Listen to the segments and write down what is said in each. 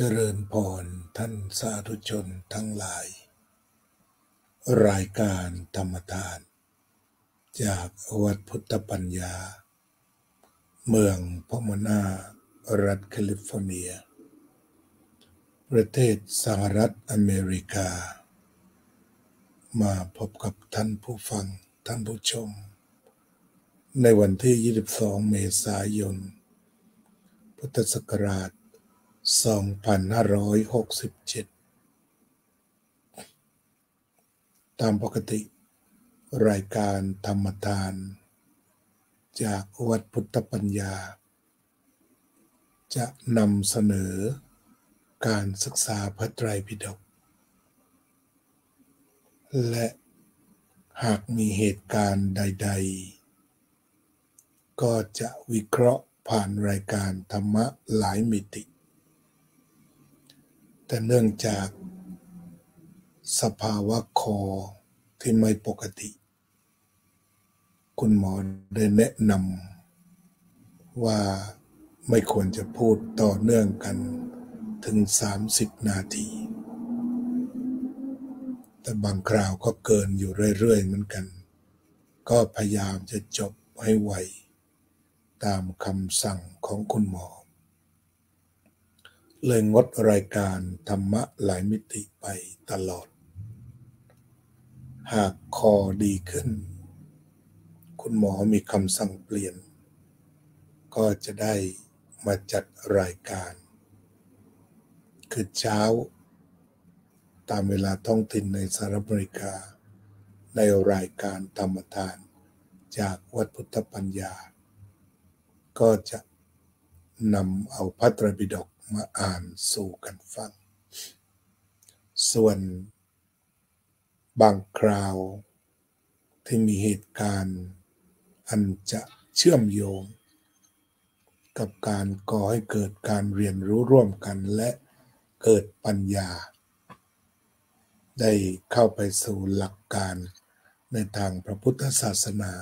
เจริญพรท่านสาธุชนทั้งหลาย รายการธรรมทาน จากวัดพุทธปัญญา เมืองพมนารัฐแคลิฟอร์เนีย ประเทศสหรัฐอเมริกา มาพบกับท่านผู้ฟังท่านผู้ชม ในวันที่ 22 เมษายน พุทธศักราช 2567 ตามปกติ รายการธรรมทาน จากวัดพุทธปัญญา จะนำเสนอการศึกษาพระไตรปิฎกและหากมีเหตุการณ์ใด ๆ ก็จะวิเคราะห์ผ่านรายการธรรมะหลายมิติ แต่เนื่องจากสภาวะคอที่ไม่ปกติ คุณหมอได้แนะนำว่าไม่ควรจะพูดต่อเนื่องกันถึง 30 นาที แต่บางคราวก็เกินอยู่เรื่อยๆเหมือนกัน ก็พยายามจะจบให้ไว ตามคำสั่งของคุณหมอ เลยงดรายการธรรมะหลายมิติไปตลอด หากคอดีขึ้น คุณหมอมีคำสั่งเปลี่ยน ก็จะได้มาจัดรายการ คือเช้า ตามเวลาท้องถิ่นในสหรัฐอเมริกา ในรายการธรรมทาน จากวัดพุทธปัญญา ก็จะนำเอาพระไตรปิฎก มาอ่านสู่กันฟัง ส่วนบางคราวที่มีเหตุการณ์ อันจะเชื่อมโยง กับการก่อให้เกิดการเรียนรู้ร่วมกันและเกิดปัญญา ได้เข้าไปสู่หลักการในทางพระพุทธศาสนา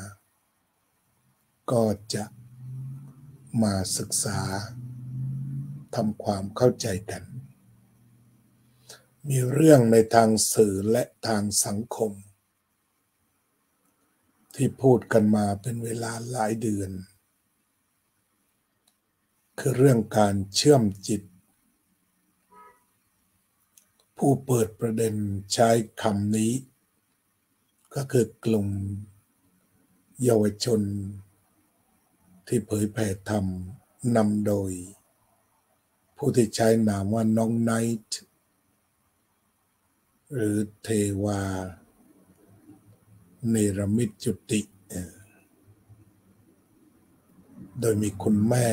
ก็จะมาศึกษา ทำความเข้าใจกัน มีเรื่องในทางสื่อและทางสังคม ที่พูดกันมาเป็นเวลาหลายเดือน คือเรื่องการเชื่อมจิต ผู้เปิดประเด็นใช้คำนี้ ก็คือกลุ่มเยาวชนที่เผยแผ่ธรรมนำโดย ผู้ที่ใช้นามว่าน้องไนท์หรือเทวา เนรมิตจุติ โดยมีคุณแม่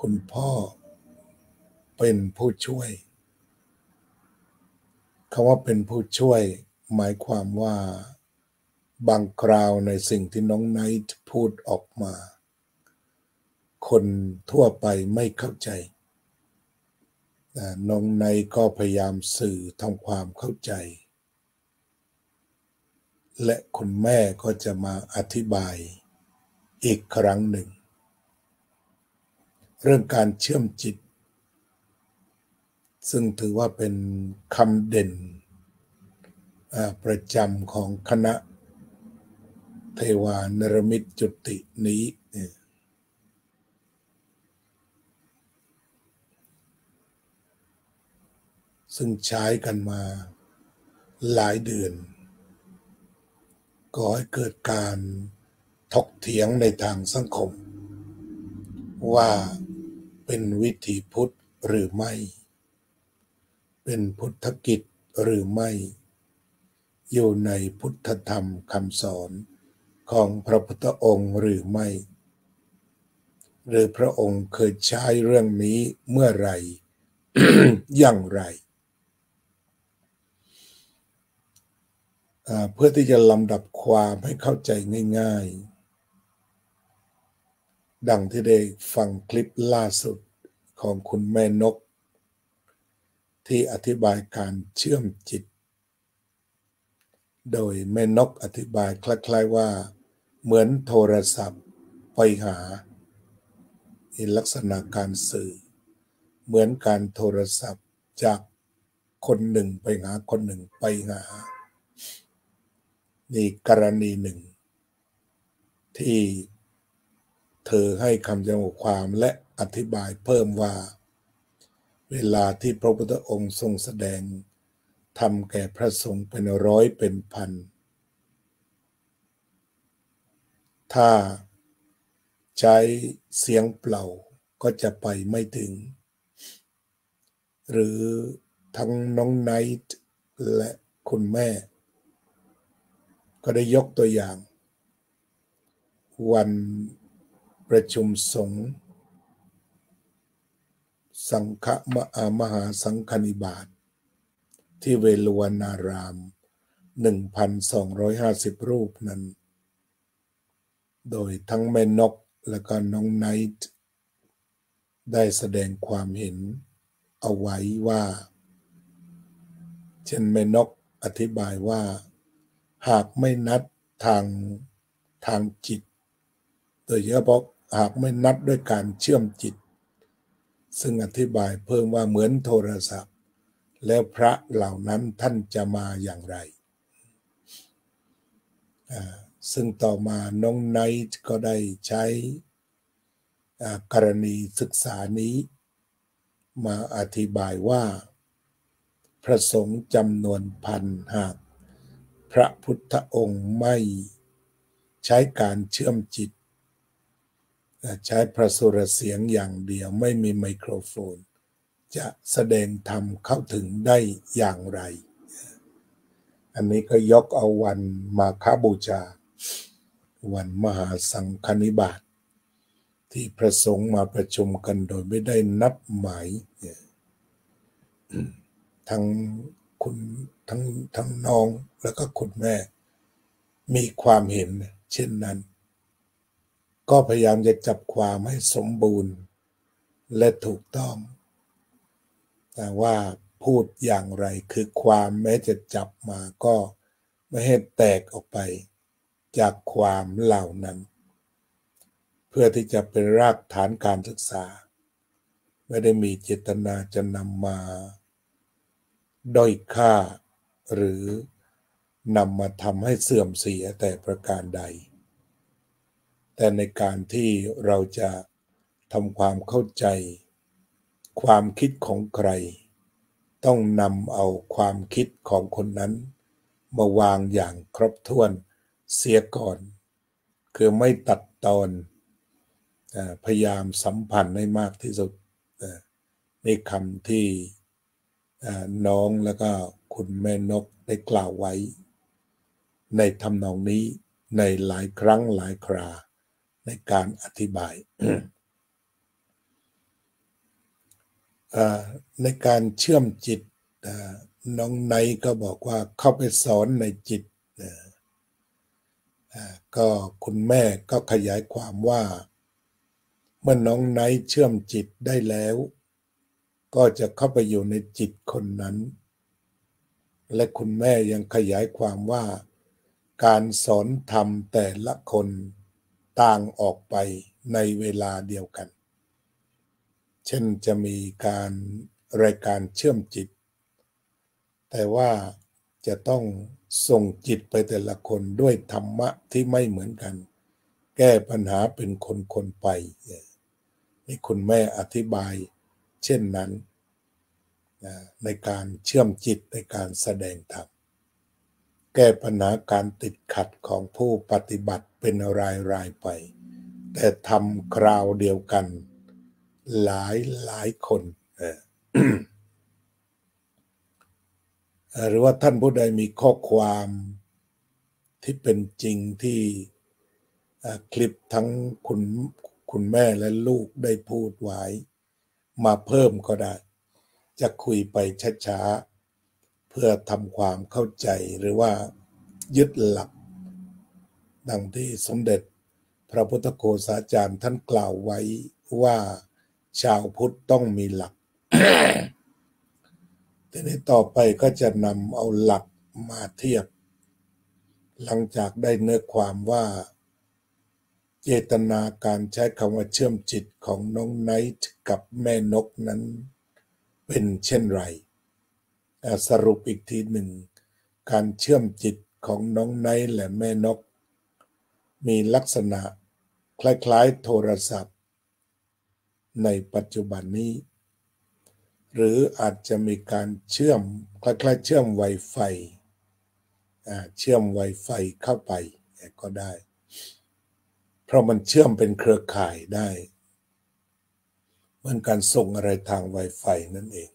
คุณพ่อ เป็นผู้ช่วยคำว่าเป็นผู้ช่วย หมายความว่า บางคราวในสิ่งที่น้องไนท์พูดออกมา คนทั่วไปไม่เข้าใจน้องไนก็พยายามสื่อทำความเข้าใจ และคุณแม่ก็จะมาอธิบายอีกครั้งหนึ่ง เรื่องการเชื่อมจิต ซึ่งถือว่าเป็นคำเด่นประจำของคณะเทวานรมิตจุตินี้ ซึ่งใช้กันมาหลายเดือนก่อให้เกิดการถกเถียงในทางสังคม ว่าเป็นวิถีพุทธหรือไม่ เป็นพุทธกิจหรือไม่ อยู่ในพุทธธรรมคำสอนของพระพุทธองค์หรือไม่ หรือพระองค์เคยใช้เรื่องนี้เมื่อไรอย่างไร เพื่อที่จะลำดับความให้เข้าใจง่าย ๆ ดังที่ได้ฟังคลิปล่าสุดของคุณแม่นก ที่อธิบายการเชื่อมจิต โดยแม่นกอธิบายคล้ายๆว่า เหมือนโทรศัพท์ไปหาในลักษณะการสื่อ เหมือนการโทรศัพท์จากคนหนึ่งไปหาคนหนึ่งไปหา นี่กรณีหนึ่ง ที่เธอให้คำจำกัดความและอธิบายเพิ่มว่า เวลาที่พระพุทธองค์ทรงแสดงทำแก่พระสงฆ์เป็นร้อยเป็นพัน ถ้าใช้เสียงเปล่าก็จะไปไม่ถึง หรือทั้งน้องไนท์และคุณแม่ ก็ได้ยกตัวอย่าง วันประชุมสงฆ์สังฆมมหาสังฆนิบาต ที่เวลวนาราม 1,250 รูปนั้น โดยทั้งแม่นกและก็น้องไนท์ได้แสดงความเห็นเอาไว้ว่า เช่นแม่นกอธิบายว่า หากไม่นัดทางทางจิต โดยเฉพาะหากไม่นัดด้วยการเชื่อมจิต ซึ่งอธิบายเพิ่มว่าเหมือนโทรศัพท์ แล้วพระเหล่านั้นท่านจะมาอย่างไร ซึ่งต่อมาน้องไนท์ก็ได้ใช้กรณีศึกษานี้ มาอธิบายว่า พระสงฆ์จำนวนพันหาก พระพุทธองค์ไม่ใช้การเชื่อมจิต ใช้พระสุรเสียงอย่างเดียวไม่มีไมโครโฟน จะแสดงธรรมเข้าถึงได้อย่างไร อันนี้ก็ยกเอาวันมาคาบูชา วันมหาสังคนิบาตที่พระสงฆ์มาประชุมกันโดยไม่ได้นัดหมาย ทั้งคุณ ทั้งทั้งน้องแล้วก็คุณแม่ มีความเห็นเช่นนั้น ก็พยายามจะจับความให้สมบูรณ์ และถูกต้อง แต่ว่าพูดอย่างไรคือความแม้จะจับมาก็ไม่ให้แตกออกไป จากความเหล่านั้น เพื่อที่จะเป็นรากฐานการศึกษา ไม่ได้มีเจตนาจะนำมา ด้อยค่า หรือนำมาทำให้เสื่อมเสียแต่ประการใด แต่ในการที่เราจะทำความเข้าใจ ความคิดของใคร ต้องนำเอาความคิดของคนนั้น มาวางอย่างครบถ้วนเสียก่อน คือไม่ตัดตอน พยายามสัมพันธ์ให้มากที่สุดในคำที่น้องแล้วก็ คุณแม่นกได้กล่าวไว้ ในทำนองนี้ในหลายครั้งหลายครา ในการอธิบาย ในการเชื่อมจิตน้องไนก็บอกว่าเข้าไปสอนในจิตก็คุณแม่ก็ขยายความว่า เมื่อน้องไนเชื่อมจิตได้แล้ว ก็จะเข้าไปอยู่ในจิตคนนั้น และคุณแม่ยังขยายความว่า การสอนธรรมแต่ละคนต่างออกไปในเวลาเดียวกัน เช่นจะมีการรายการเชื่อมจิต แต่ว่าจะต้องส่งจิตไปแต่ละคนด้วยธรรมะที่ไม่เหมือนกัน แก้ปัญหาเป็นคนคนไปนี่คุณแม่อธิบาย เช่นนั้น ในการเชื่อมจิตในการแสดงธรรมแก้ปัญหาการติดขัดของผู้ปฏิบัติเป็นรายรายไป แต่ทำคราวเดียวกัน หลายหลายคนหรือว่าท่านผู้ใดมีข้อความที่เป็นจริงที่คลิปทั้งคุณคุณแม่และลูกได้พูดไว้ มาเพิ่มก็ได้ จะคุยไปช้าๆ เพื่อทำความเข้าใจหรือว่ายึดหลัก ดังที่สมเด็จพระพุทธโฆษาจารย์ท่านกล่าวไว้ว่าชาวพุทธต้องมีหลัก ทีนี้ต่อไปก็จะนำเอาหลักมาเทียบ หลังจากได้เนื้อความว่า เจตนาการใช้คำว่าเชื่อมจิตของน้องไนท์กับแม่นกนั้น เป็นเช่นไร สรุปอีกทีหนึ่ง การเชื่อมจิตของน้องไนท์และแม่นก มีลักษณะคล้ายๆโทรศัพท์ ในปัจจุบันนี้ หรืออาจจะมีการเชื่อมคล้ายๆเชื่อม Wi-Fi เชื่อม Wi-Fi เข้าไปก็ได้ เพราะมันเชื่อมเป็นเครือข่ายได้ เหมือนการส่งอะไรทาง Wi-Fi นั่นเอง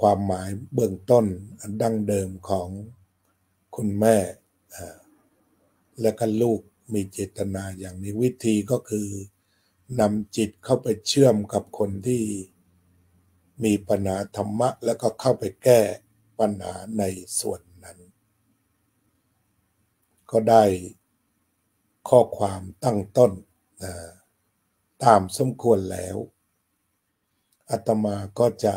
ความหมายเบื้องต้นอันดั้งเดิมของคุณแม่และก็ลูกมีเจตนาอย่างนี้วิธีก็คือนำจิตเข้าไปเชื่อมกับคนที่มีปัญหาธรรมะ แล้วก็เข้าไปแก้ปัญหาในส่วนนั้น ก็ได้ข้อความตั้งต้นนะ ตามสมควรแล้วอาตมาก็จะ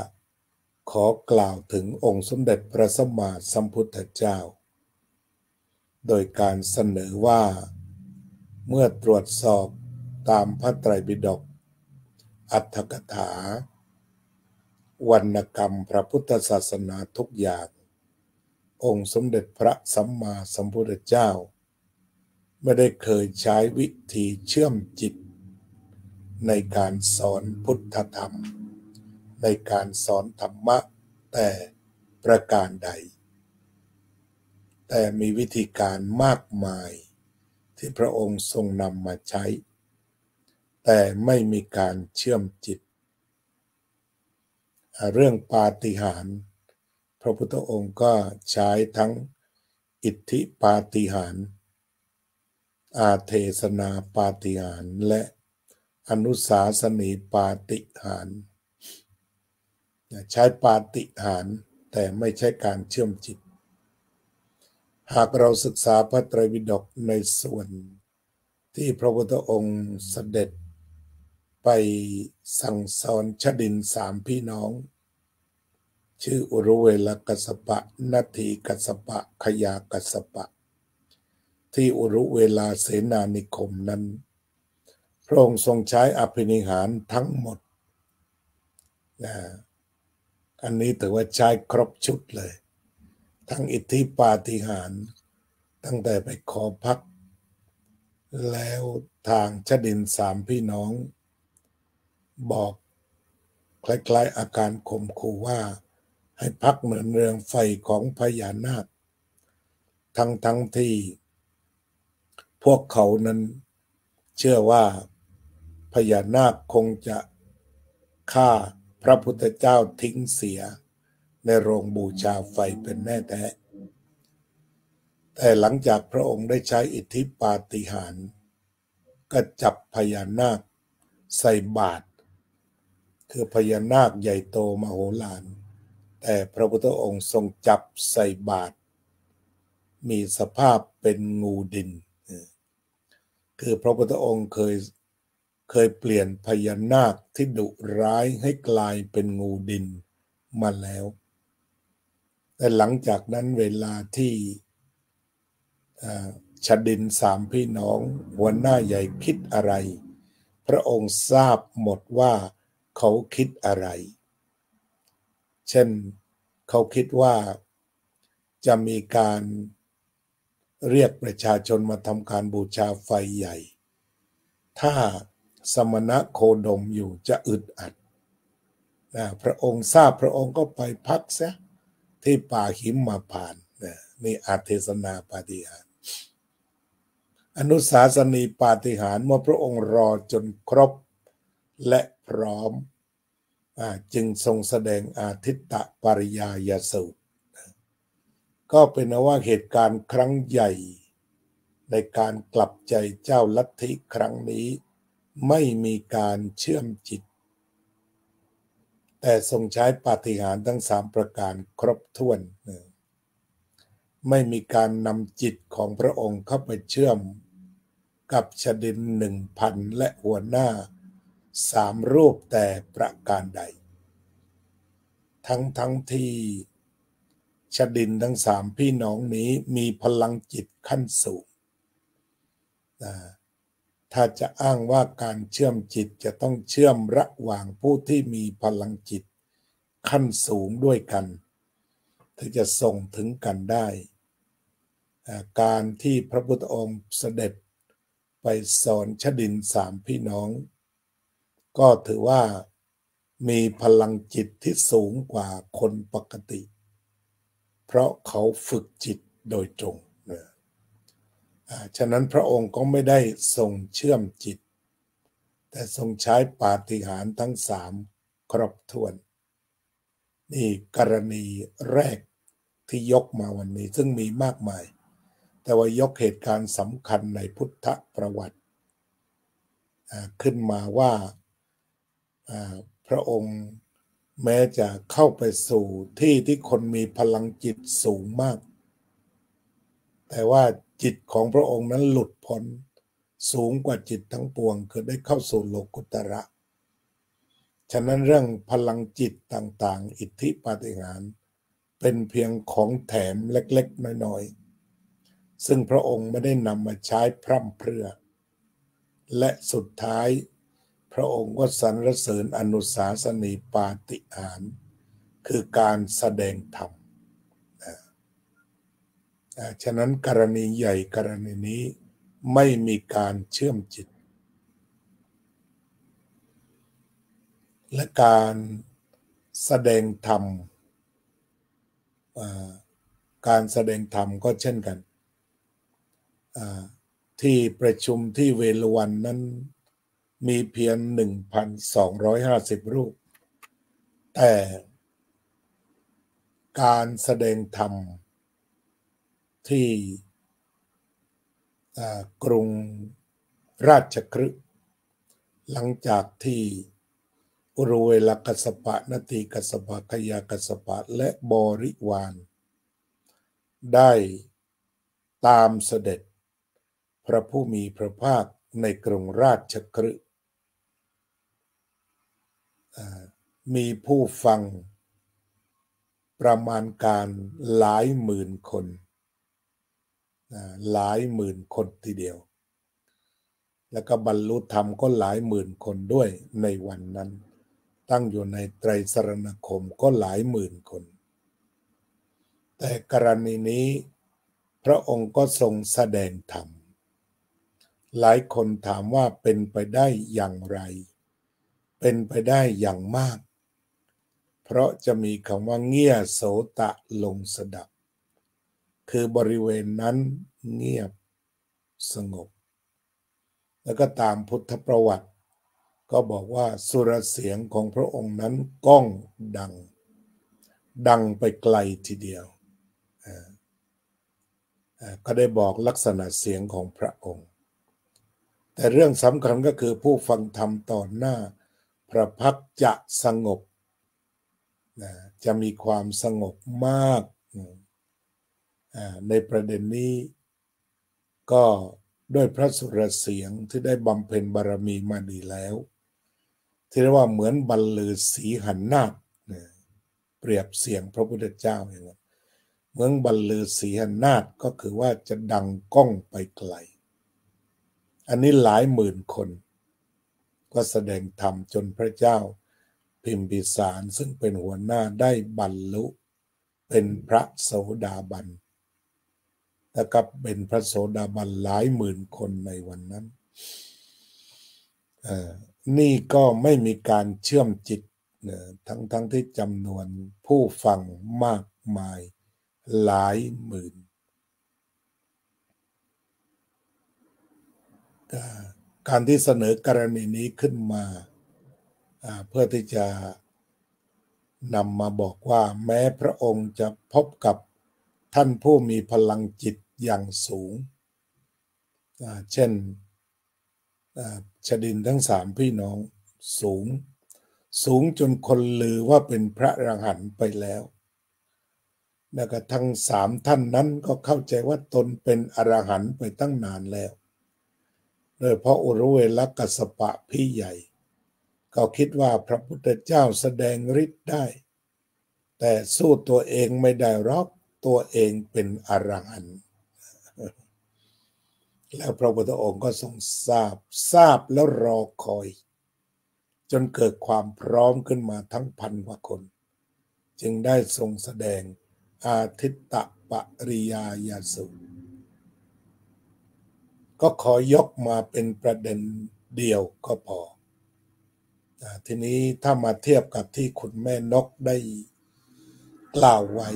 ขอกล่าวถึงองค์สมเด็จพระสัมมาสัมพุทธเจ้า โดยการเสนอว่า เมื่อตรวจสอบตามพระไตรปิฎกอัตถกถา วรรณกรรมพระพุทธศาสนาทุกอย่าง องค์สมเด็จพระสัมมาสัมพุทธเจ้า ไม่ได้เคยใช้วิธีเชื่อมจิต ในการสอนพุทธธรรม ในการสอนธรรมะแต่ประการใด แต่มีวิธีการมากมายที่พระองค์ทรงนำมาใช้ แต่ไม่มีการเชื่อมจิต เรื่องปาฏิหาริย์พระพุทธองค์ก็ใช้ทั้งอิทธิปาฏิหาริย์อาเทศนาปาฏิหาริย์และ อนุสาสนีปาฏิหาร ใช้ปาฏิหารแต่ไม่ใช่การเชื่อมจิต หากเราศึกษาพระไตรปิฎกในส่วนที่พระพุทธองค์เสด็จไปสั่งสอนชดินสามพี่น้อง ชื่ออุรุเวลกัสปะนาทีกัสปะขยากัสปะ ที่อุรุเวลาเสนานิคมนั้น พระองค์ทรงใช้อภินิหารทั้งหมดนะอันนี้ถือว่าใช้ครบชุดเลย ทั้งอิทธิปาฏิหารตั้งแต่ไปขอพัก แล้วทางชดินสามพี่น้อง บอกคล้ายๆอาการข่มขู่ว่า ให้พักเหมือนเรืองไฟของพญานาค ทั้งทั้งที่ พวกเขานั้นเชื่อว่า พญานาคคงจะฆ่าพระพุทธเจ้าทิ้งเสีย ในโรงบูชาไฟเป็นแน่แท้ แต่หลังจากพระองค์ได้ใช้อิทธิปาฏิหาริย์ก็จับพญานาคใส่บาตรคือพญานาคใหญ่โตมโหฬารแต่พระพุทธองค์ทรงจับใส่บาตรมีสภาพเป็นงูดิน คือพระพุทธองค์เคย เคยเปลี่ยนพญานาคที่ดุร้ายให้กลายเป็นงูดินมาแล้ว แต่หลังจากนั้นเวลาที่ชดินสามพี่น้องหัวหน้าใหญ่คิดอะไร พระองค์ทราบหมดว่าเขาคิดอะไร เช่นเขาคิดว่าจะมีการเรียกประชาชนมาทำการบูชาไฟใหญ่ ถ้า สมณะโคดมอยู่จะอึดอัดนะพระองค์ทราบพระองค์ก็ไปพักซะที่ป่าหิมมาผ่านนะนี่อาเทศนาปาฏิหาร อนุสาสนีปาฏิหารเมื่อพระองค์รอจนครบและพร้อมจึงทรงแสดงอาทิตตปริยายสูตร ก็เป็นว่าเหตุการณ์ครั้งใหญ่ ในการกลับใจเจ้าลัทธิครั้งนี้ ไม่มีการเชื่อมจิต แต่ทรงใช้ปาฏิหาริย์ทั้งสามประการครบถ้วน ไม่มีการนำจิตของพระองค์เข้าไปเชื่อมกับชดินหนึ่งพันและหัวหน้าสามรูปแต่ประการใด ทั้งทั้งที่ชดินทั้งสามพี่น้องนี้มีพลังจิตขั้นสูง ถ้าจะอ้างว่าการเชื่อมจิตจะต้องเชื่อมระหว่างผู้ที่มีพลังจิต ขั้นสูงด้วยกันถึงจะส่งถึงกันได้ การที่พระพุทธองค์เสด็จไปสอนชดินสามพี่น้อง ก็ถือว่ามีพลังจิตที่สูงกว่าคนปกติ เพราะเขาฝึกจิตโดยตรง ฉะนั้นพระองค์ก็ไม่ได้ทรงเชื่อมจิต แต่ทรงใช้ปาฏิหาริย์ทั้งสามครบถ้วน นี่กรณีแรกที่ยกมาวันนี้ซึ่งมีมากมาย แต่ว่ายกเหตุการณ์สำคัญในพุทธประวัติขึ้นมาว่าพระองค์แม้จะเข้าไปสู่ที่ที่คนมีพลังจิตสูงมาก แต่ว่า จิตของพระองค์นั้นหลุดพ้นสูงกว่าจิตทั้งปวง คือได้เข้าสู่โลกุตระ ฉะนั้นเรื่องพลังจิตต่างๆ อิทธิปาฏิหาริย์เป็นเพียงของแถมเล็กๆ น้อยๆ ซึ่งพระองค์ไม่ได้นำมาใช้พร่ำเพรื่อ และสุดท้าย พระองค์ก็สรรเสริญอนุสาสนีปาติอานคือการแสดงธรรม ฉะนั้นกรณีใหญ่กรณีนี้ไม่มีการเชื่อมจิต และการแสดงธรรมการแสดงธรรมก็เช่นกัน ที่ประชุมที่เวลวันนั้นมีเพียง 1,250 รูป แต่การแสดงธรรม ที่กรุงราชครึหลังจากที่อุรุเวลกัสปะนติกัสปะขยากัสปะและบริวารได้ตามเสด็จ พระผู้มีพระภาคในกรุงราชคฤห์มีผู้ฟังประมาณการหลายหมื่นคน หลายหมื่นคนทีเดียว แล้วก็บรรลุธรรมก็หลายหมื่นคนด้วยในวันนั้น ตั้งอยู่ในไตรสรณคมก็หลายหมื่นคน แต่กรณีนี้พระองค์ก็ทรงแสดงธรรม หลายคนถามว่าเป็นไปได้อย่างไร เป็นไปได้อย่างมาก เพราะจะมีคำว่าเงียโสตะลงสดับ คือบริเวณนั้นเงียบสงบ แล้วก็ตามพุทธประวัติ ก็บอกว่าสุรเสียงของพระองค์นั้นก้องดัง ดังไปไกลทีเดียว ก็ได้บอกลักษณะเสียงของพระองค์ แต่เรื่องสำคัญก็คือผู้ฟังธรรมต่อหน้า พระพักจะสงบ จะมีความสงบมาก ในประเด็นนี้ก็ด้วยพระสุรเสียงที่ได้บำเพ็ญบารมีมาดีแล้ว ที่เรียกว่าเหมือนบรรลือสีหันนาคเปรียบเสียงพระพุทธเจ้าอย่างนั้นเมืองบรรลือสีหันนาคก็คือว่าจะดังก้องไปไกล อันนี้หลายหมื่นคน ก็แสดงธรรมจนพระเจ้า พิมพิสารซึ่งเป็นหัวหน้าได้บรรลุ เป็นพระโสดาบัน แล้วก็เป็นพระโสดาบันหลายหมื่นคนในวันนั้นนี่ก็ไม่มีการเชื่อมจิตทั้งทั้งที่จำนวนผู้ฟังมากมายหลายหมื่น การที่เสนอกรณีนี้ขึ้นมา เพื่อที่จะนำมาบอกว่าแม้พระองค์จะพบกับท่านผู้มีพลังจิต อย่างสูง เช่นชดินทั้งสามพี่น้องสูง สูงจนคนลือว่าเป็นพระอรหันต์ไปแล้วแล้วก็ทั้งสามท่านนั้นก็เข้าใจว่าตนเป็นอรหันต์ไปตั้งนานแล้ว โดยเพราะอุรุเวลกัสปะพี่ใหญ่ ก็คิดว่าพระพุทธเจ้าแสดงฤทธิ์ได้ แต่สู้ตัวเองไม่ได้รอกตัวเองเป็นอรหันต์ แล้วพระพุทธองค์ก็ทรงทราบ ทราบแล้วรอคอย จนเกิดความพร้อมขึ้นมาทั้งพันกว่าคน จึงได้ทรงแสดงอาทิตตปริยายาสุก็ขอยกมาเป็นประเด็นเดียวก็พอ ทีนี้ถ้ามาเทียบกับที่คุณแม่นกได้กล่าวไว้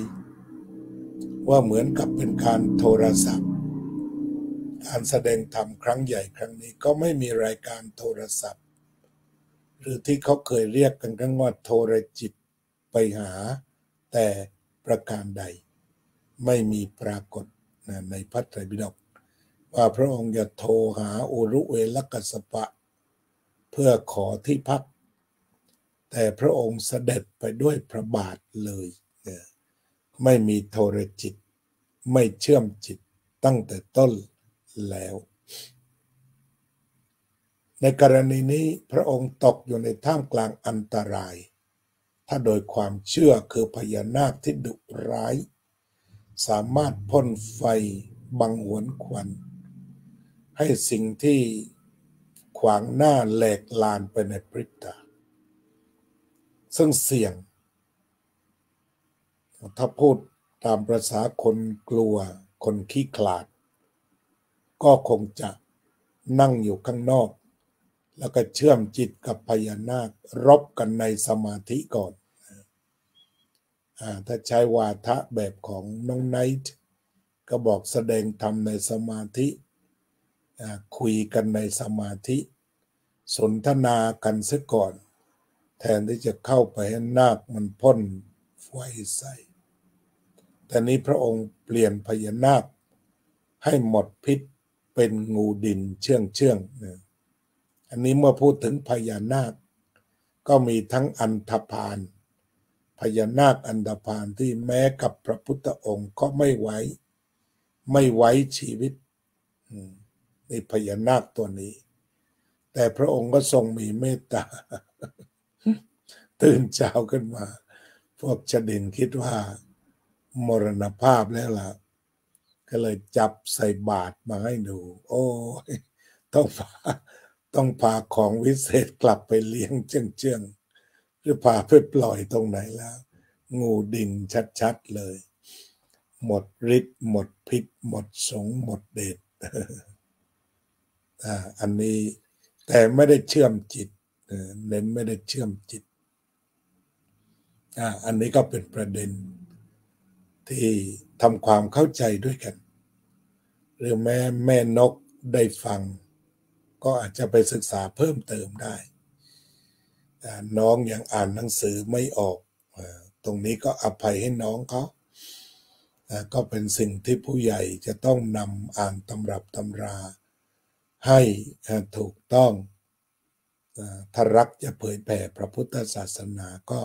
ว่าเหมือนกับเป็นการโทรศัพท์ การแสดงธรรมครั้งใหญ่ครั้งนี้ก็ไม่มีรายการโทรศัพท์ หรือที่เขาเคยเรียกกันกันว่าโทรจิตไปหา แต่ประการใด ไม่มีปรากฏในพระไตรปิฎกว่าพระองค์จะโทรหาอุรุเวลกัสปะ เพื่อขอที่พัก แต่พระองค์เสด็จไปด้วยพระบาทเลยไม่มีโทรจิต ไม่เชื่อมจิตตั้งแต่ต้น แล้ว ในกรณีนี้พระองค์ตกอยู่ในท่ามกลางอันตราย ถ้าโดยความเชื่อคือพญานาคที่ดุร้าย สามารถพ่นไฟบังหวนควัน ให้สิ่งที่ขวางหน้าแหลกลานไปในพริบตา ซึ่งเสี่ยง ถ้าพูดตามประษาคนกลัวคนขี้ขลาด ก็คงจะนั่งอยู่ข้างนอก แล้วก็เชื่อมจิตกับพญานาครบกันในสมาธิก่อนถ้าใช้วาทะแบบของน้องไนท์ก็บอกแสดงธรรมในสมาธิ คุยกันในสมาธิ สนทนากันซะก่อน แทนที่จะเข้าไปให้นาคมันพ่นไฟใส่ แต่นี้พระองค์เปลี่ยนพญานาคให้หมดพิษ เป็นงูดินเชื่องเชื่องอันนี้เมื่อพูดถึงพญานาค ก็มีทั้งอันธพาลพญานาคอันดาพานที่แม้กับพระพุทธองค์ก็ไม่ไว้ ไม่ไว้ชีวิตในพญานาคตัวนี้ แต่พระองค์ก็ทรงมีเมตตา ตื่นเช้าขึ้นมา พวกชดินคิดว่า มรณภาพแล้วล่ะ ก็เลยจับใส่บาตรมาให้ดู โอ้ต้องพาต้องพาของวิเศษกลับไปเลี้ยงเจื้องหรือพาไปปล่อยตรงไหนแล้ว งูดินชัดๆเลย หมดฤทธิ์หมดพิษ หมดสงหมดเดชอันนี้แต่ไม่ได้เชื่อมจิตเน้นไม่ได้เชื่อมจิตอันนี้ก็เป็นประเด็นที่ ทำความเข้าใจด้วยกัน หรือแม่แม่นกได้ฟัง ก็อาจจะไปศึกษาเพิ่มเติมได้น้องยังอ่านหนังสือไม่ออก ตรงนี้ก็อภัยให้น้องเขาก็เป็นสิ่งที่ผู้ใหญ่จะต้องนำอ่านตำรับตำรา ให้ถูกต้องถ้ารักจะเผยแผ่พระพุทธศาสนาก็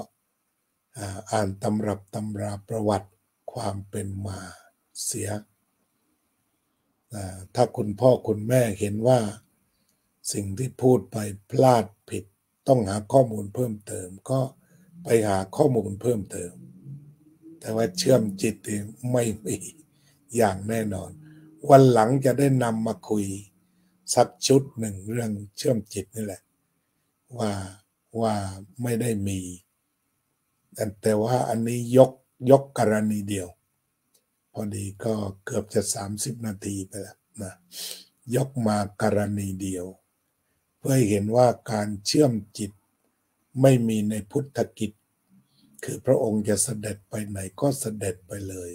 อ่านตำรับตำราประวัติ ความเป็นมาเสีย ถ้าคุณพ่อคุณแม่เห็นว่าสิ่งที่พูดไปพลาดผิด ต้องหาข้อมูลเพิ่มเติม ก็ไปหาข้อมูลเพิ่มเติม แต่ว่าเชื่อมจิตไม่มีอย่างแน่นอน วันหลังจะได้นำมาคุยสักชุดหนึ่งเรื่องเชื่อมจิตนี่แหละ ว่าว่าไม่ได้มี แต่ว่าอันนี้ยก ยกกรณีเดียว พอดีก็เกือบจะ 30 นาทีไปแล้วนะยกมากรณีเดียว เพื่อใหเห็นว่าการเชื่อมจิตไม่มีในพุทธกิจ คือพระองค์จะเสด็จไปไหนก็เสด็จไปเลย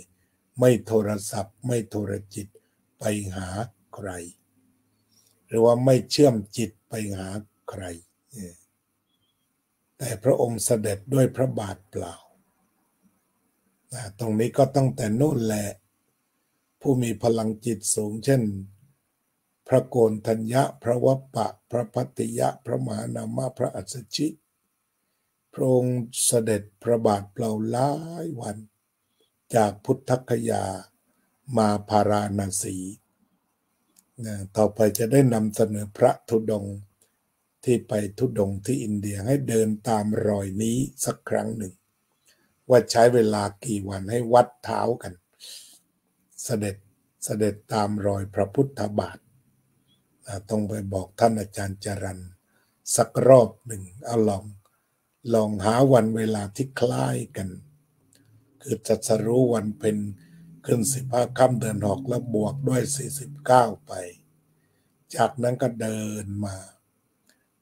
ไม่โทรศัพท์ ไม่โทรจิตไปหาใคร หรือว่าไม่เชื่อมจิตไปหาใคร แต่พระองค์เสด็จด้วยพระบาทเปล่า ตรงนี้ก็ตั้งแต่นู่นแหละ ผู้มีพลังจิตสูงเช่น พระโกนทัญญะ พระวัปปะ พระพัติยะ พระมหานามะพระอัศชิพระองค์เสด็จพระบาทเปล่าหลายวัน จากพุทธคยามาพาราณสีนะต่อไปจะได้นำเสนอพระธุดงที่ไปธุดงที่อินเดียให้เดินตามรอยนี้สักครั้งหนึ่ง ว่าใช้เวลากี่วันให้วัดเท้ากัน เสด็จเสด็จตามรอยพระพุทธบาทต้องไปบอกท่านอาจารย์จรันสักรอบหนึ่งเอาลอง ลองหาวันเวลาที่คล้ายกัน คือจะสรู้วันเป็นขึ้นสิบห้าค่ำเดือนหอกแล้วบวกด้วยสี่สิบเก้าไป จากนั้นก็เดินมา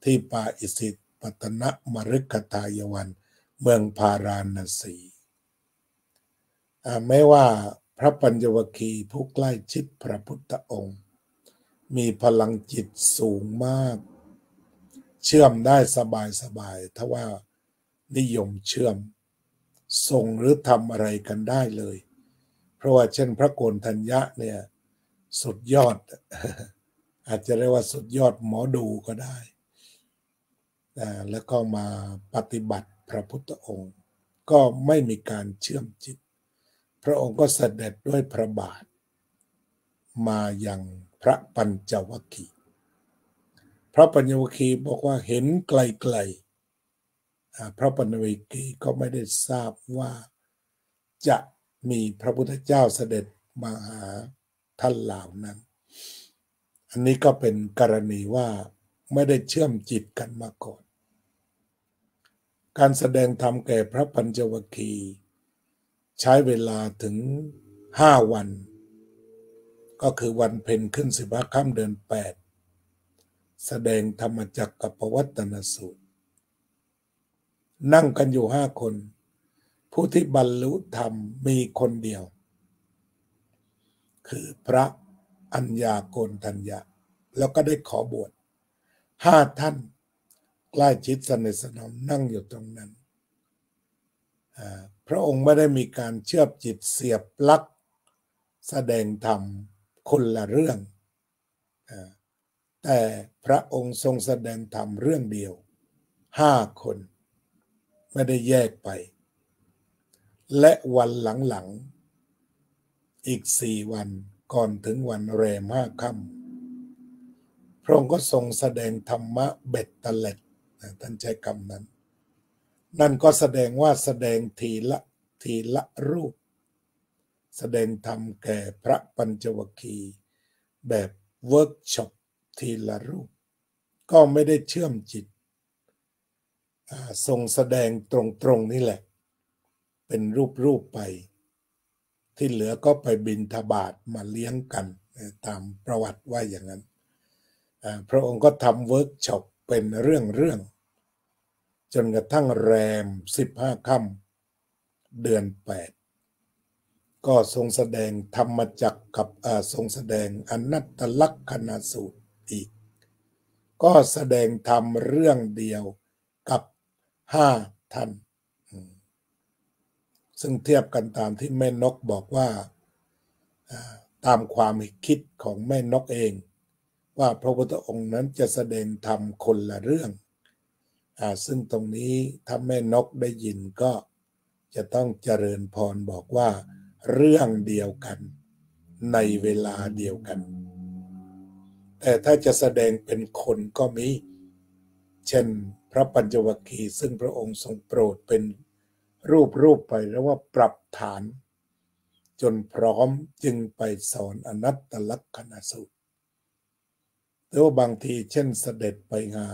ที่ป่าอิสิตปตนะมฤคทายวัน เมืองพาราณสีแม้ว่าพระปัญญวคีผู้ใกล้ชิดพระพุทธองค์ มีพลังจิตสูงมาก เชื่อมได้สบายสบายทว่านิยมเชื่อมส่งหรือทำอะไรกันได้เลย เพราะว่าเช่นพระโกนทัญญะเนี่ยสุดยอด อาจจะเรียกว่าสุดยอดหมอดูก็ได้ แล้วก็มาปฏิบัติ พระพุทธองค์ ก็ไม่มีการเชื่อมจิต พระองค์ก็เสด็จด้วยพระบาท มาอย่างพระปัญจวัคคีย์พระปัญจวัคคีย์บอกว่าเห็นไกลๆพระปณวิกีก็ไม่ได้ทราบว่าจะมีพระพุทธเจ้าเสด็จมาหาท่านเหล่านั้น อันนี้ก็เป็นกรณีว่าไม่ได้เชื่อมจิตกันมาก่อน การแสดงธรรมแก่พระปัญจวัคคีย์ใช้เวลาถึงห้าวัน ก็คือวันเพ็ญขึ้นสิบห้าค่ำเดือนแปดแสดงธรรมจักกับปวัตนสูตร นั่งกันอยู่ห้าคน ผู้ที่บรรลุธรรมมีคนเดียว คือพระอัญญาโกนทัญญาแล้วก็ได้ขอบวชห้าท่าน ใกล้ชิดสนิทสนมนั่งอยู่ตรงนั้น พระองค์ไม่ได้มีการเชื่อมจิตเสียบลัก แสดงธรรมคนละเรื่อง แต่พระองค์ทรงแสดงธรรมเรื่องเดียวห้าคน ไม่ได้แยกไป และวันหลังๆ อีกสี่วันก่อนถึงวันแรมห้าค่ำพระองค์ก็ทรงแสดงธรรมะเบ็ดเตล็ด ท่านใช้คำนั้น นั่นก็แสดงว่าแสดงทีละทีละรูป แสดงธรรมแก่พระปัญจวัคคีย์แบบเวิร์กช็อปทีละรูป ก็ไม่ได้เชื่อมจิตทรงแสดงตรงๆนี่แหละ เป็นรูปๆไป ที่เหลือก็ไปบิณฑบาตมาเลี้ยงกัน ตามประวัติว่าอย่างนั้น พระองค์ก็ทำเวิร์กช็อป เป็นเรื่องๆจนกระทั่งแรมสิบห้าค่ำเดือนแปดก็ทรงแสดงธรรมจักรกับทรงแสดงอนัตตลักษณสูตรอีก ก็แสดงธรรมเรื่องเดียวกับห้าท่านซึ่งเทียบกันตามที่แม่นกบอกว่า ตามความคิดของแม่นกเอง ว่าพระพุทธองค์นั้นจะแสดงธรรมคนละเรื่องอ่าซึ่งตรงนี้ถ้าแม่นกได้ยินก็จะต้องเจริญพรบอกว่า เรื่องเดียวกันในเวลาเดียวกัน แต่ถ้าจะแสดงเป็นคนก็มี เช่นพระปัญจวัคคีย์ซึ่งพระองค์ทรงโปรดเป็นรูปรูปไปแล้วว่าปรับฐาน จนพร้อมจึงไปสอนอนัตตลักษณสูตร หรือว่าบางทีเช่นเสด็จไปหา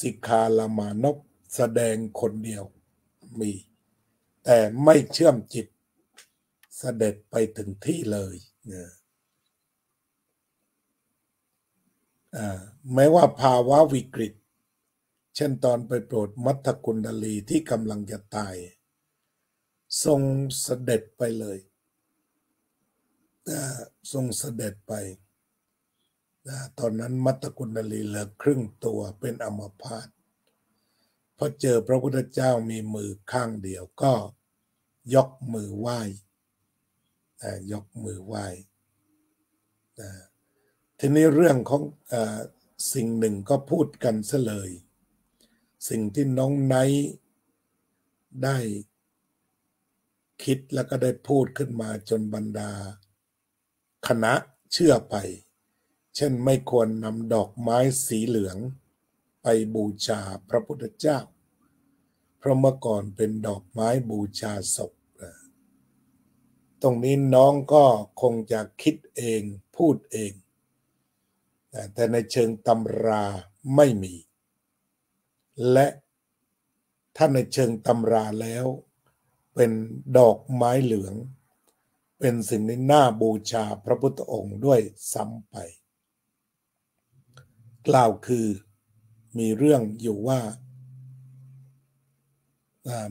สิกขาลามานพแสดงคนเดียวมี แต่ไม่เชื่อมจิตเสด็จไปถึงที่เลยเนี่ยแม้ว่าภาวะวิกฤต เช่นตอนไปโปรดมัทกุณลีที่กำลังจะตาย ทรงเสด็จไปเลยทรงเสด็จไป ตอนนั้นมัตตกุณลีเหลือครึ่งตัวเป็นอมพาตพอเจอพระพุทธเจ้ามีมือข้างเดียวก็ยกมือไหว้ยกมือไหว้ทีนี้เรื่องของอสิ่งหนึ่งก็พูดกันซะเลย สิ่งที่น้องไนได้คิดแล้วก็ได้พูดขึ้นมาจนบรรดา คณะเชื่อไป เช่นไม่ควรนำดอกไม้สีเหลือง ไปบูชาพระพุทธเจ้า เพราะเมื่อก่อนเป็นดอกไม้บูชาศพตรงนี้น้องก็คงจะคิดเองพูดเอง แต่ในเชิงตำราไม่มี และถ้าในเชิงตำราแล้ว เป็นดอกไม้เหลือง เป็นสิ่งที่น่าบูชาพระพุทธองค์ด้วยซ้ำไป กล่าวคือมีเรื่องอยู่ว่า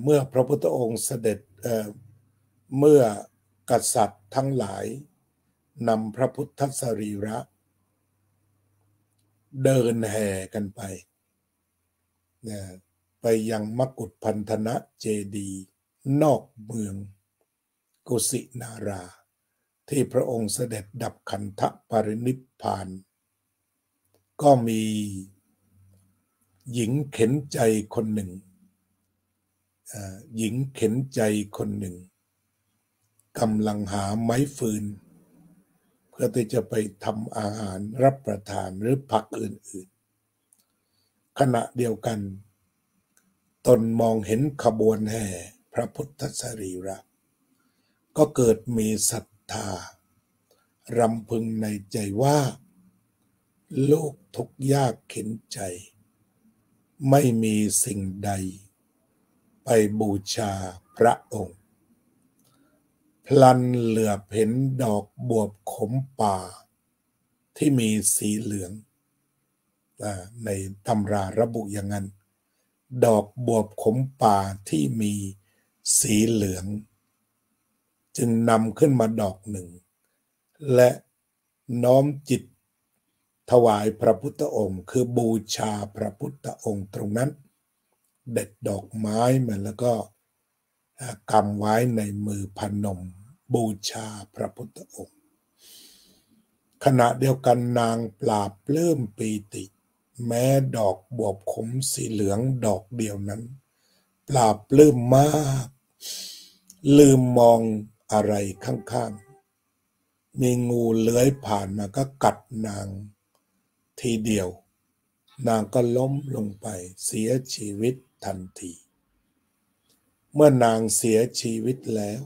เมื่อพระพุทธองค์เสด็จเเมื่อกษัตริย์ทั้งหลายนำพระพุทธสรีระ เดินแห่กันไปไปยังมกุฏพันธนะเจดีนอกเมือง กุสินารา ที่พระองค์เสด็จดับขันธปรินิพพาน ก็มีหญิงเข็นใจคนหนึ่ง หญิงเข็นใจคนหนึ่งกำลังหาไม้ฟืน เพื่อที่จะไปทำอาหารรับประทานหรือผักอื่นๆ ขณะเดียวกัน ตนมองเห็นขบวนแห่พระพุทธสรีระ ก็เกิดมีศรัทธารำพึงในใจว่า ลูกทุกยากเข็นใจ ไม่มีสิ่งใด ไปบูชาพระองค์ พลันเหลือเห็นดอกบวบขมป่า ที่มีสีเหลือง ในตำราระบุอย่างนั้น ดอกบวบขมป่าที่มีสีเหลือง จึงนำขึ้นมาดอกหนึ่ง และน้อมจิต ถวายพระพุทธองค์ คือบูชาพระพุทธองค์ตรงนั้น เด็ดดอกไม้มาแล้วก็กำไว้ในมือพนม บูชาพระพุทธองค์ ขณะเดียวกันนางปราบเริ่มปีติ แม้ดอกบวบขมสีเหลืองดอกเดียวนั้น ปราบเริ่มมาก ลืมมองอะไรข้างๆ มีงูเลื้อยผ่านมาก็กัดนาง ทีเดียว นางก็ล้มลงไปเสียชีวิตทันที เมื่อนางเสียชีวิตแล้ว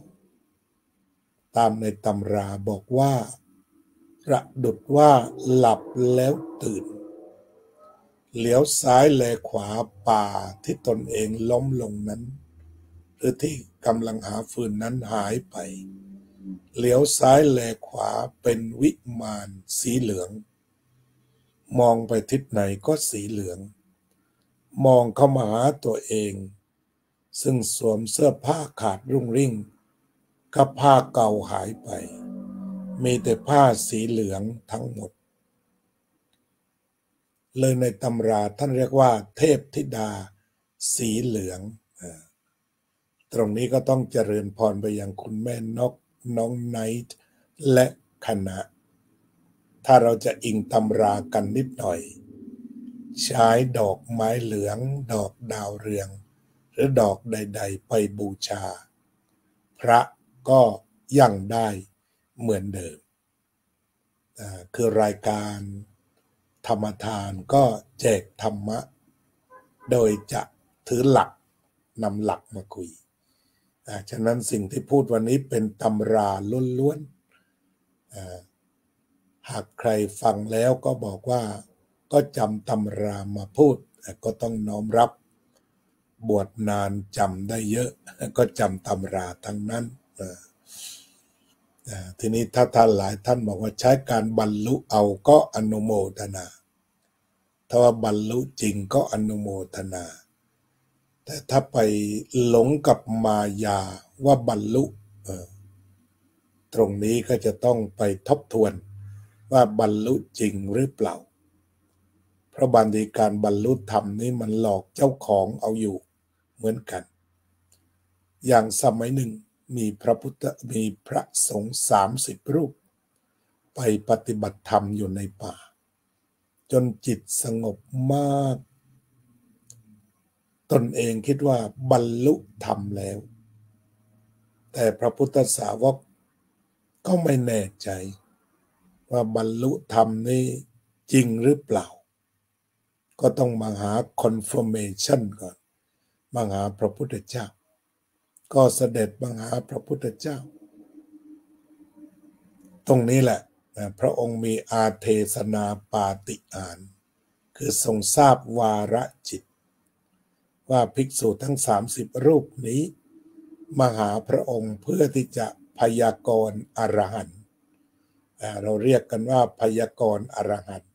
ตามในตำราบอกว่าระดุดว่าหลับแล้วตื่น เหลียวซ้ายแลขวาป่าที่ตนเองล้มลงนั้น หรือที่กำลังหาฟืนนั้นหายไป เหลียวซ้ายแลขวาเป็นวิมานสีเหลือง มองไปทิศไหนก็สีเหลือง มองเข้ามาหาตัวเอง ซึ่งสวมเสื้อผ้าขาดรุ่งริ่งกับผ้าเก่าหายไป มีแต่ผ้าสีเหลืองทั้งหมด เลยในตำราท่านเรียกว่า เทพธิดา สีเหลือง ตรงนี้ก็ต้องเจริญพรไปยังคุณแม่นกน้องไนท์และคณะ ถ้าเราจะอิงตำรากันนิดหน่อย ใช้ดอกไม้เหลือง ดอกดาวเรือง หรือดอกใด ๆ ไปบูชา พระก็ยังได้เหมือนเดิม คือรายการธรรมทานก็แจกธรรมะ โดยจะถือหลักนำหลักมาคุยฉะนั้นสิ่งที่พูดวันนี้เป็นตำราล้วนๆ หากใครฟังแล้วก็บอกว่า ก็จำตำรามาพูดก็ต้องน้อมรับ บวชนานจำได้เยอะ ก็จำตำราทั้งนั้นทีนี้ถ้าท่านหลายท่านบอกว่าใช้การบรรลุเอาก็อนุโมทนา ถ้าว่าบรรลุจริงก็อนุโมทนา แต่ถ้าไปหลงกับมายาว่าบรรลุตรงนี้ก็จะต้องไปทบทวน ว่าบรรลุจริงหรือเปล่า เพราะบางทีการบรรลุธรรมนี่มันหลอกเจ้าของเอาอยู่เหมือนกัน อย่างสมัยหนึ่งมีพระพุทธมีพระสงฆ์สามสิบรูป ไปปฏิบัติธรรมอยู่ในป่า จนจิตสงบมาก ตนเองคิดว่าบรรลุธรรมแล้ว แต่พระพุทธสาวกก็ไม่แน่ใจ ว่าบรรลุธรรมนี่จริงหรือเปล่า ก็ต้องมาหา confirmation ก่อนมาหาพระพุทธเจ้า ก็เสด็จมาหาพระพุทธเจ้า ตรงนี้แหละนะพระองค์มีอาเทศนาปาติอาน คือทรงทราบวาระจิต ว่าภิกษุทั้ง 30 รูปนี้ มาหาพระองค์เพื่อที่จะพยากรณ์อรหันต์ เราเรียกกันว่าพยากรณ์อรหันต์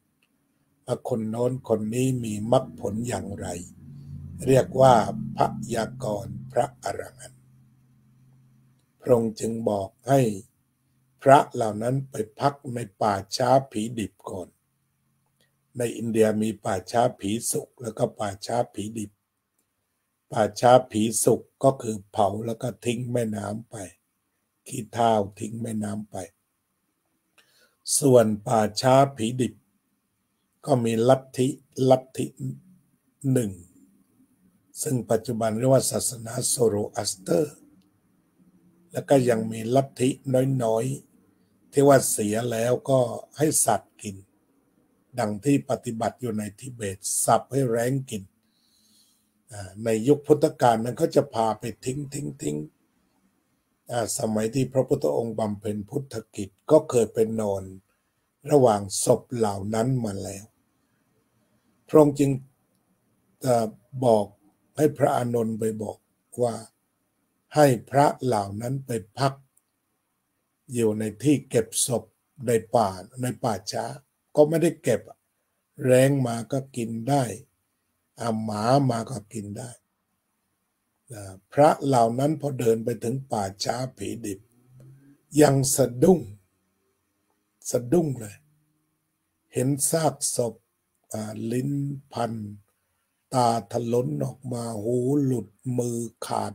ว่าคนโน้นคนนี้มีมรรคผลอย่างไร เรียกว่าพยากรณ์พระอรหันต์พระองค์จึงบอกให้พระเหล่านั้นไปพักในป่าช้าผีดิบก่อน ในอินเดียมีป่าช้าผีสุกแล้วก็ป่าช้าผีดิบ ป่าช้าผีสุกก็คือเผาแล้วก็ทิ้งแม่น้ำไป ขี้เท้าทิ้งแม่น้ำไป ส่วนป่าช้าผีดิบ ก็มีลัทธิลัทธิหนึ่ง ซึ่งปัจจุบันเรียกว่าศาสนาโซโรอัสเตอร์ แล้วก็ยังมีลัทธิน้อยๆ ที่ว่าเสียแล้วก็ให้สัตว์กิน ดังที่ปฏิบัติอยู่ในทิเบต สับให้แรงกิน ในยุคพุทธกาลนั้นเขาจะพาไปทิ้งทิ้งทิ้ง สมัยที่พระพุทธองค์บำเพ็ญพุทธกิจก็เคยเป็นนอนระหว่างศพเหล่านั้นมาแล้ว พระองค์จึงบอกให้พระอานนท์ไปบอกว่าให้พระเหล่านั้นไปพัก อยู่ในที่เก็บศพในป่าในป่าช้า ก็ไม่ได้เก็บ แรงมาก็กินได้อาหมามาก็กินได้ พระเหล่านั้นพอเดินไปถึงป่าช้าผีดิบ ยังสะดุ้ง สะดุ้งเลย เห็นซากศพลิ้นพัน ตาถลนออกมาหูหลุดมือขาด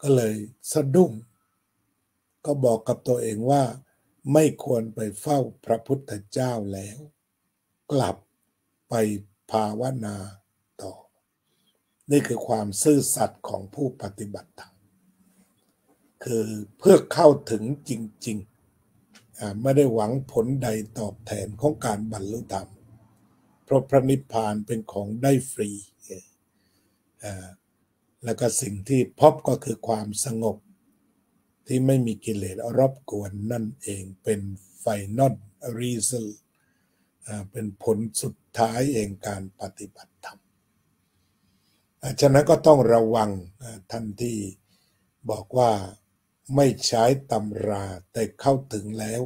ก็เลยสะดุ้ง ก็บอกกับตัวเองว่า ไม่ควรไปเฝ้าพระพุทธเจ้าแล้ว กลับไปภาวนา นี่คือความซื่อสัตย์ของผู้ปฏิบัติธรรมคือเพื่อเข้าถึงจริงๆไม่ได้หวังผลใดตอบแทนของการบรรลุธรรมเพราะพระนิพพานเป็นของได้ฟรีแล้วก็สิ่งที่พบก็คือความสงบ ที่ไม่มีกิเลสรบกวนนั่นเองเป็น final result เป็นผลสุดท้ายของการปฏิบัติ ฉะนั้นก็ต้องระวังท่านที่บอกว่าไม่ใช้ตำราแต่เข้าถึงแล้ว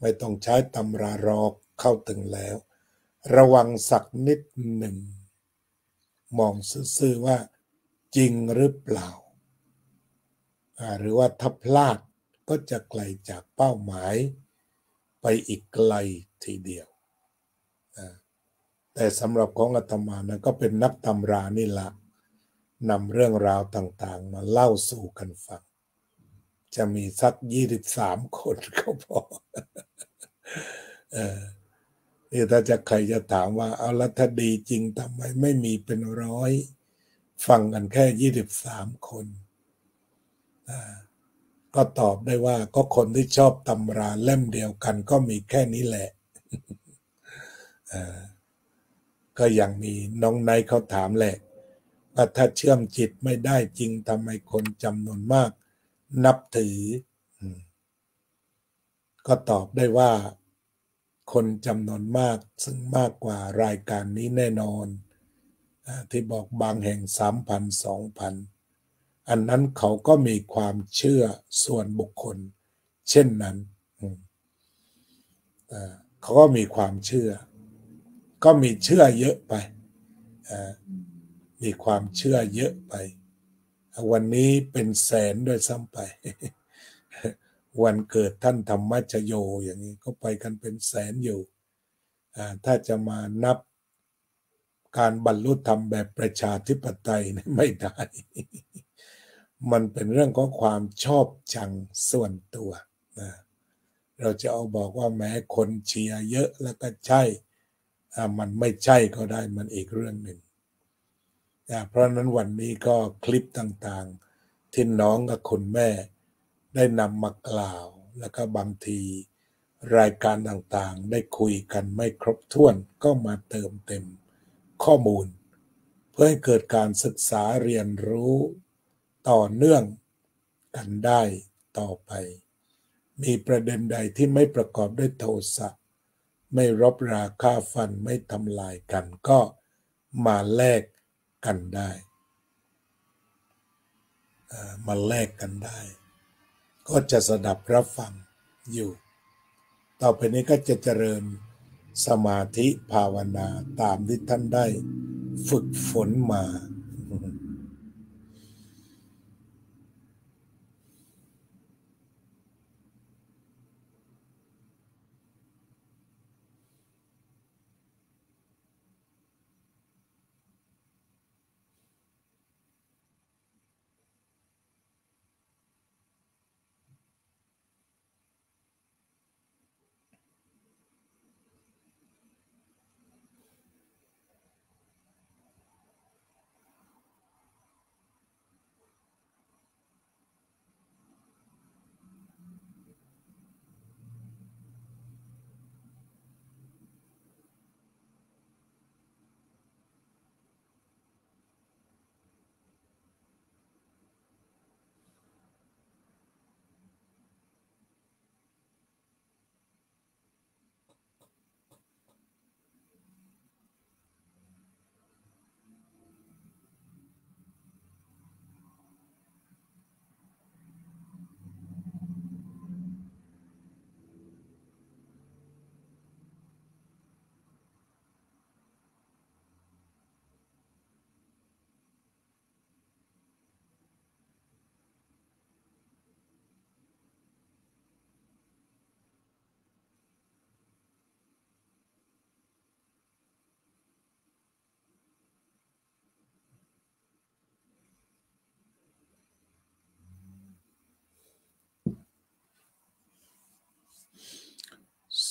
ไม่ต้องใช้ตำรารอกเข้าถึงแล้ว ระวังสักนิดหนึ่ง มองซื่อๆว่าจริงหรือเปล่า หรือว่าถ้าพลาดก็จะไกลจากเป้าหมาย ไปอีกไกลทีเดียว แต่สำหรับของอาตมานะก็เป็นนักตำรานี่ละนำเรื่องราวต่างๆ มาเล่าสู่กันฟัง จะมีสักยี่สิบสามคนก็พอนี่ถ้าจะใครจะถามว่าเอาล้วถ้าดีจริงทำไมไม่มีเป็นร้อย ฟังกันแค่ยี่สิบสามคนก็ตอบได้ว่าก็คนที่ชอบตำราเล่มเดียวกันก็มีแค่นี้แหละ ก็ย่างมีน้องไนเขาถามแหละว่าถ้าเชื่อมจิตไม่ได้จริงทำไมคนจำนวนมาก นับถือ ก็ตอบได้ว่า คนจำนวนมากซึ่งมากกว่ารายการนี้แน่นอน ที่บอกบางแห่งสามพันสองพันอันนั้นเขาก็มีความเชื่อส่วนบุคคล เช่นนั้นเขาก็มีความเชื่อ ก็มีเชื่อเยอะไป มีความเชื่อเยอะไป วันนี้เป็นแสนด้วยซ้ำไป วันเกิดท่านธรรมชโยอย่างนี้ก็ไปกันเป็นแสนอยู่ถ้าจะมานับการบรรลุธรรมแบบประชาธิปไตยไม่ได้ มันเป็นเรื่องของความชอบชังส่วนตัวนะเราจะเอาบอกว่าแม้คนเชียร์เยอะแล้วก็ใช่้ามันไม่ใช่ก็ได้มันอีกเรื่องหนึ่งนะเพราะนั้นวันนี้ก็คลิปต่างๆ ที่น้องกับคุณแม่ ได้นำมากล่าว แล้วก็บางทีรายการต่างๆ ได้คุยกันไม่ครบถ้วนก็มาเติมเต็มข้อมูล เพื่อให้เกิดการศึกษาเรียนรู้ต่อเนื่องกันได้ต่อไป มีประเด็นใดที่ไม่ประกอบด้วยโทสะ ไม่รบราค่าฟันไม่ทำลายกันก็มาแลกกันได้มาแลกกันได้ ก็จะสดับรับฟังอยู่ ต่อไปนี้ก็จะเจริญสมาธิภาวนาตามที่ท่านได้ฝึกฝนมา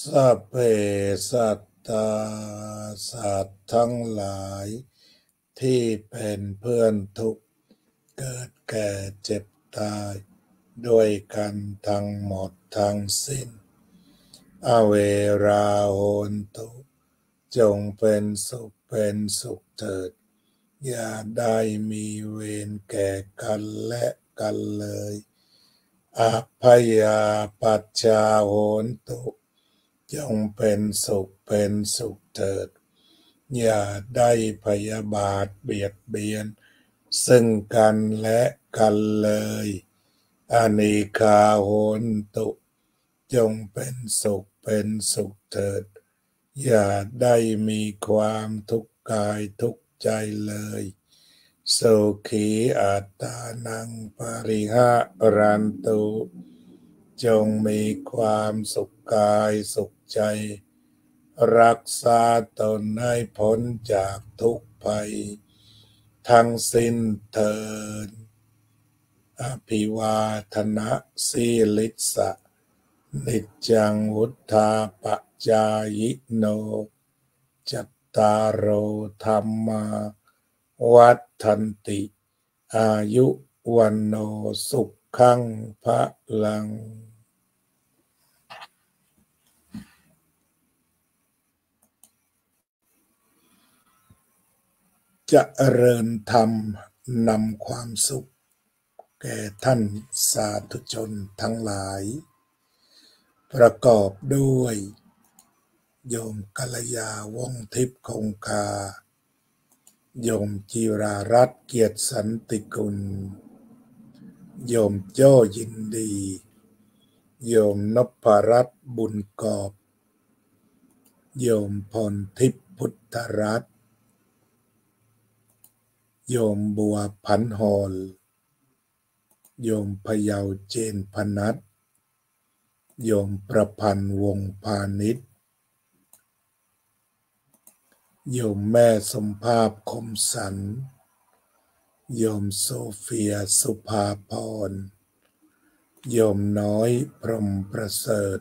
สัพเพสัตตาสัตว์ทั้งหลาย ที่เป็นเพื่อนทุกเกิดแก่เจ็บตายด้วยกันทั้งหมดทั้งสิ้น อเวราโหนตุ จงเป็นสุขเป็นสุขเถิด อย่าได้มีเวรแก่กันและกันเลยอภยาปัจจาโหนตุ จงเป็นสุขเป็นสุขเถิด อย่าได้พยาบาทเบียดเบียน ซึ่งกันและกันเลยอนิคาโหนตุ จงเป็นสุขเป็นสุขเถิด อย่าได้มีความทุกข์กายทุกข์ใจเลยสุขีอัตตานังปริหะรันตุ จงมีความสุข กายสุขใจ รักษาตนให้พ้นจากทุกภัย ทั้งสิ้นเทินอภิวาทนะสีลิสะนิจังวุธาปจายโน จัตตารโธรรมา วัฏันติ อายุวันโนสุขขังพระลัง จะเริญธรรมนำความสุข แก่ท่านสาธุชนทั้งหลาย ประกอบด้วย โยมกัลยาว่องทิพย์คงคา โยมจีรารัตเกียรติสันติกุล โยมโจ้ยินดี โยมนพรัตบุญกอบ โยมพรทิพย์พุทธรัตน โยมบัวพันหอลโยมพยาวเจนพนัทโยมประพันธ์วงพาณิชโยมแม่สมภาพคมสัน โยมโซเฟียสุภาพร โยมน้อยพรหมประเสริฐ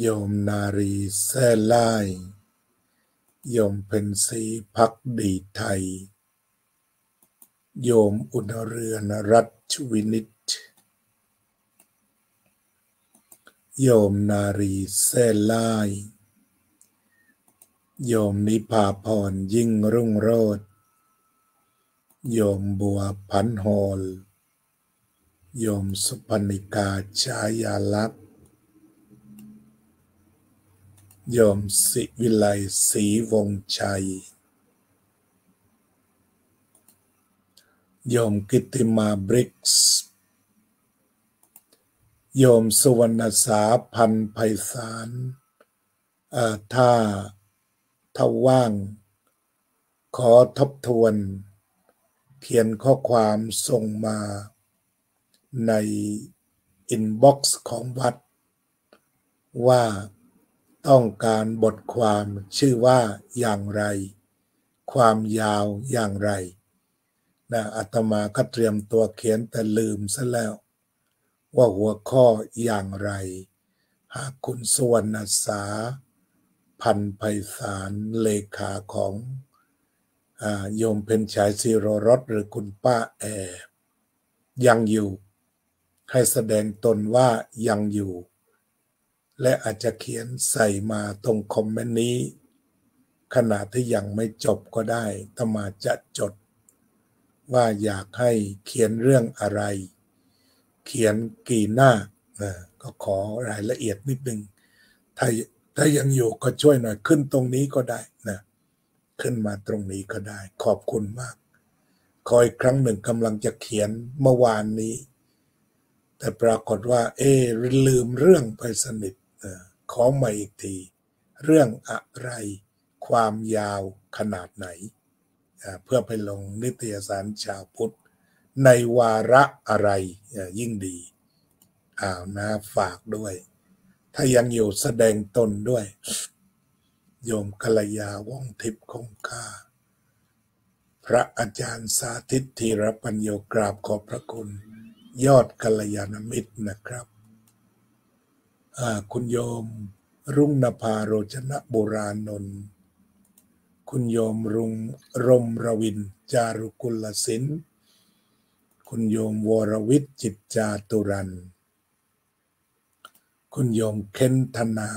โยมนารีแซ่ล่ ยโยมเป็นสีพักดีไทย โยมอุณเรือนรัชวินิตโยมนารีเซลาย โยมนิพาพรยิ่งรุ่งโรจโยมบัวพันหอล โยมสุพนิกาชายาลักษณ์ โยมศิวิไลศรีวงชัย โยมกิติมาบริกส์โยมสุวรรณสาพันธ์ไพศาลถ้าถ้าว่าง ขอทบทวน เขียนข้อความส่งมาในinbox ของวัดว่า ต้องการบทความชื่อว่าอย่างไร ความยาวอย่างไรนะอาตมาก็เตรียมตัวเขียนแต่ลืมซะแล้ว ว่าหัวข้ออย่างไร หากคุณสวรรณสา พันไพศาลเลขาของโยมเพนชายซีโรรสหรือคุณป้าแอยังอยู่ ให้แสดงตนว่ายังอยู่ และอาจจะเขียนใส่มาตรงคอมเมนต์นี้ ขณะที่ยังไม่จบก็ได้ถ้ามาจะจด ว่าอยากให้เขียนเรื่องอะไร เขียนกี่หน้าก็ขอรายละเอียดนิดนึง ถ้าถ้ายังอยู่ก็ช่วยหน่อยขึ้นตรงนี้ก็ได้นะขึ้นมาตรงนี้ก็ได้ ขอบคุณมาก คอยครั้งหนึ่งกำลังจะเขียนเมื่อวานนี้ แต่ปรากฏว่า เอลืมเรื่องไปสนิท ขอมาอีกที เรื่องอะไร ความยาวขนาดไหน เพื่อไปลงนิตยสารชาวพุทธ ในวาระอะไรยิ่งดีอ้าวนะฝากด้วย ถ้ายังอยู่แสดงตนด้วย โยมกัลยาว่องทิพย์คงคาพระอาจารย์สาธิตธีรปัญโยกราบขอบพระคุณ ยอดกัลยาณมิตรนะครับ คุณโยม รุ่งนภาโรจนะโบราณนนคุณโยมรุงรมรวิน จารุกุลศินคุณโยมวรวิทย์จิตจาตุรัน คุณโยมเคนธนา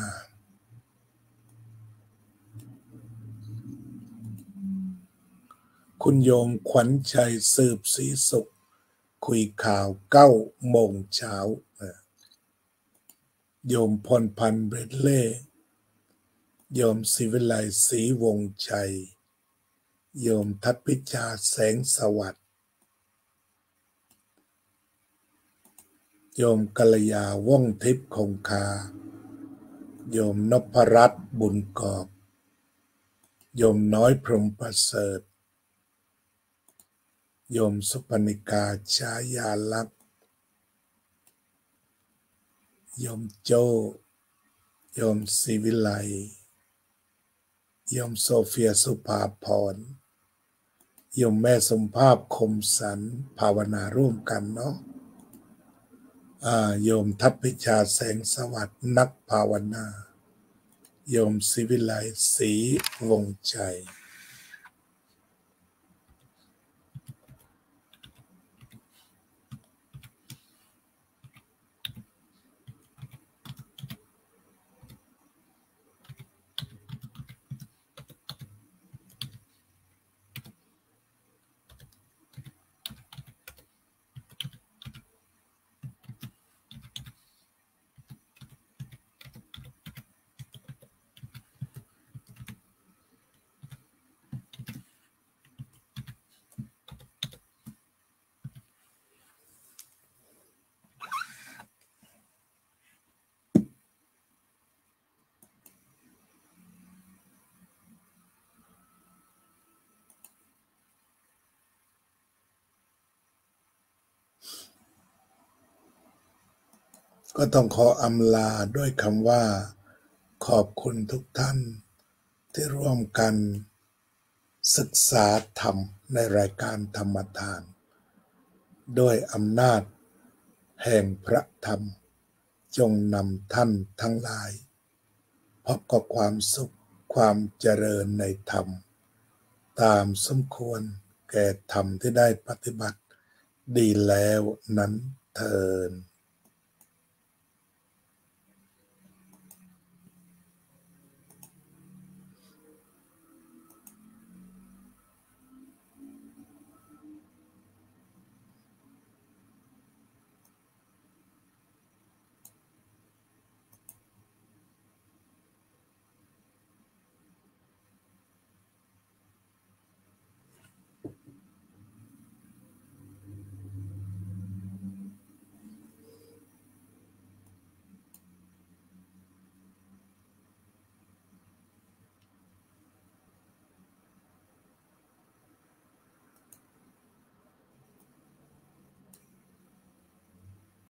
คุณโยมขวัญชัยสืบสีสุข คุยข่าวเก้าโมงเช้า โยมพรพันธ์เบรดเล่โยมศิวิไลศรีวงชัย โยมทัตพิชาแสงสวัสดิ์โยมกัลยาว่องทิพย์คงคา โยมนพรัตน์บุญกอบ โยมน้อยพรมประเสริฐ โยมสุปนิกาชายาลักษ ยมโจยมศิวิไลยมโซเฟียสุภาพรยมแม่สมภาพคมสันภาวนาร่วมกันเนาะอ่าโยมทัพพิชาแสงสวัสดิ์นักภาวนา โยมศิวิไลศรีวงใจ ก็ต้องขออำลาด้วยคำว่า ขอบคุณทุกท่าน ที่ร่วมกัน ศึกษาธรรมในรายการธรรมทาน ด้วยอำนาจ แห่งพระธรรม จงนำท่านทั้งหลาย พบกับความสุขความเจริญในธรรม ตามสมควรแก่ธรรมที่ได้ปฏิบัติ ดีแล้วนั้นเทิน